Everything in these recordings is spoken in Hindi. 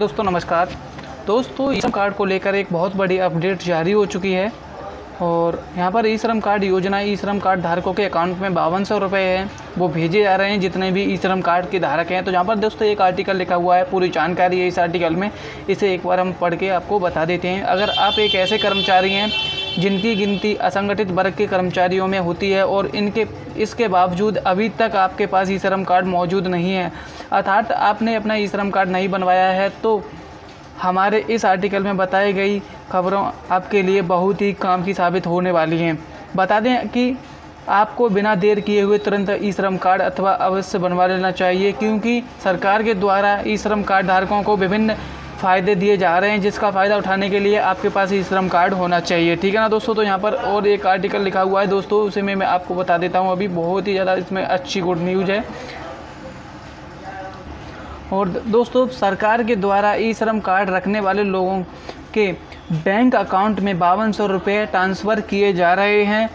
दोस्तों, नमस्कार। दोस्तों, ई श्रम कार्ड को लेकर एक बहुत बड़ी अपडेट जारी हो चुकी है और यहाँ पर ई श्रम कार्ड योजना, ई श्रम कार्ड धारकों के अकाउंट में बावन सौ रुपये हैं। वो भेजे जा रहे हैं, जितने भी ई श्रम कार्ड के धारक हैं। तो यहाँ पर दोस्तों एक आर्टिकल लिखा हुआ है, पूरी जानकारी है इस आर्टिकल में। इसे एक बार हम पढ़ के आपको बता देते हैं। अगर आप एक ऐसे कर्मचारी हैं जिनकी गिनती असंगठित वर्ग के कर्मचारियों में होती है और इनके, इसके बावजूद अभी तक आपके पास ई श्रम कार्ड मौजूद नहीं है। अर्थात आपने अपना ई श्रम कार्ड नहीं बनवाया है तो हमारे इस आर्टिकल में बताई गई खबरों आपके लिए बहुत ही काम की साबित होने वाली हैं। बता दें कि आपको बिना देर किए हुए तुरंत ई श्रम कार्ड अथवा अवश्य बनवा लेना चाहिए, क्योंकि सरकार के द्वारा ई श्रम कार्ड धारकों को विभिन्न फ़ायदे दिए जा रहे हैं, जिसका फ़ायदा उठाने के लिए आपके पास ई श्रम कार्ड होना चाहिए, ठीक है ना दोस्तों? तो यहाँ पर और एक आर्टिकल लिखा हुआ है दोस्तों, उसे में, मैं आपको बता देता हूँ अभी, बहुत ही ज़्यादा इसमें अच्छी गुड न्यूज़ है। और दोस्तों, सरकार के द्वारा ई श्रम कार्ड रखने वाले लोगों के बैंक अकाउंट में बावन सौ रुपये ट्रांसफ़र किए जा रहे हैं।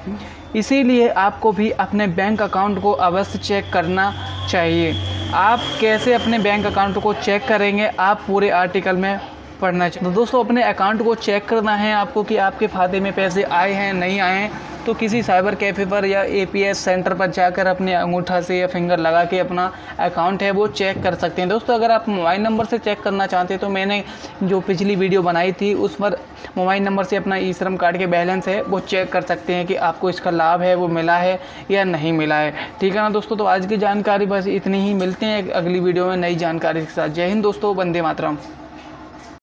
इसीलिए आपको भी अपने बैंक अकाउंट को अवश्य चेक करना चाहिए। आप कैसे अपने बैंक अकाउंट को चेक करेंगे? आप पूरे आर्टिकल में पढ़ना चाहिए। तो दोस्तों, अपने अकाउंट को चेक करना है आपको कि आपके खाते में पैसे आए हैं, नहीं आए हैं। तो किसी साइबर कैफ़े पर या एपीएस सेंटर पर जाकर अपने अंगूठा से या फिंगर लगा के अपना अकाउंट है, वो चेक कर सकते हैं। दोस्तों, अगर आप मोबाइल नंबर से चेक करना चाहते हैं तो मैंने जो पिछली वीडियो बनाई थी, उस पर मोबाइल नंबर से अपना ई श्रम कार्ड के बैलेंस है, वो चेक कर सकते हैं कि आपको इसका लाभ है, वो मिला है या नहीं मिला है। ठीक है ना दोस्तों? तो आज की जानकारी बस इतनी ही। मिलते हैं अगली वीडियो में नई जानकारी के साथ। जय हिंद दोस्तों, वंदे मातरम।